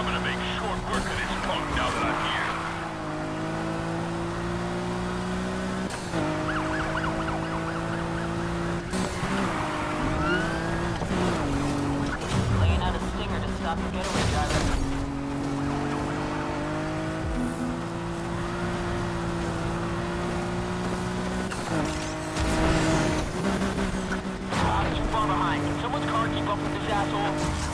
I'm gonna make short work of this punk now that I'm here. Laying out a stinger to stop the getaway driver. Ah, I'm too far behind. Can someone's car keep up with this asshole?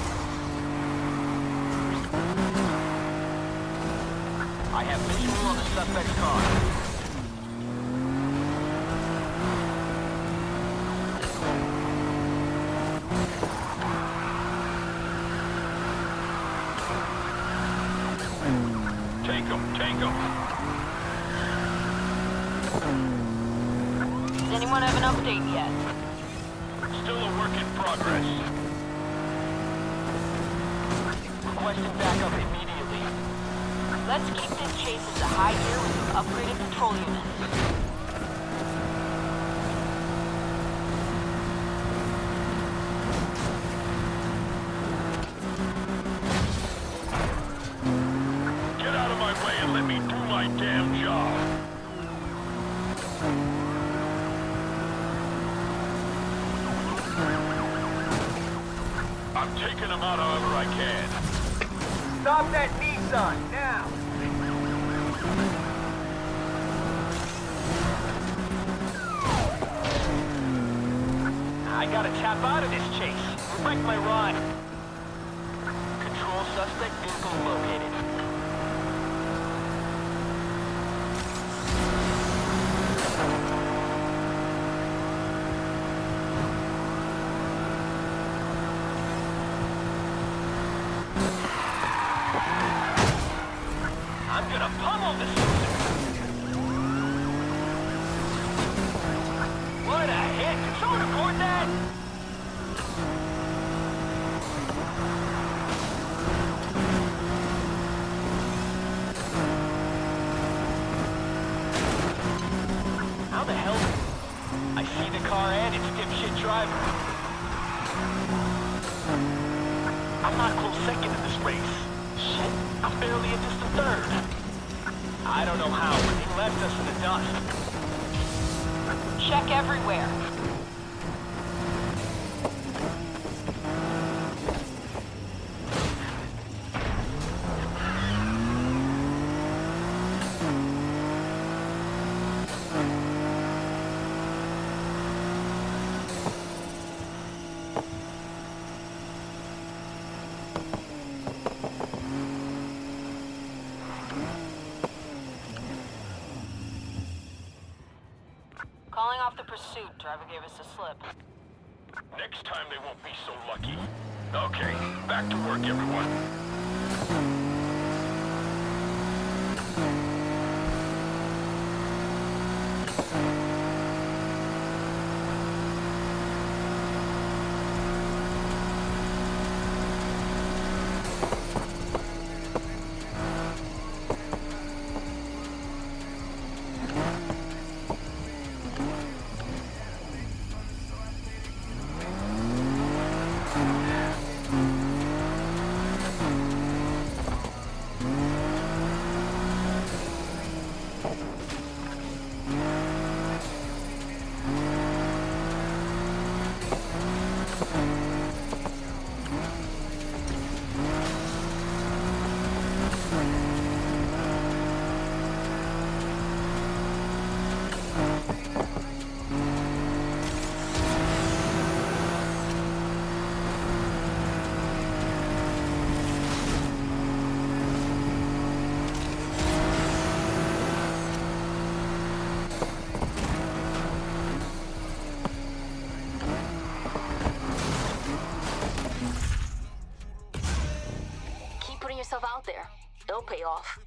I have visual on the suspect's car. Take him, take him. Does anyone have an update yet? Still a work in progress. Requesting backup. Let's keep this chase as a high gear with some upgraded patrol units. Get out of my way and let me do my damn job. I'm taking him out however I can. Stop that Nissan, now! I gotta tap out of this chase. Break my run. Control suspect vehicle located. The car and its dipshit driver. I'm not close second in this race. Shit, I'm barely a distant third. I don't know how, but he left us in the dust. Check everywhere. Calling off the pursuit. Driver gave us a slip. Next time they won't be so lucky. Okay, back to work, everyone. Pay off.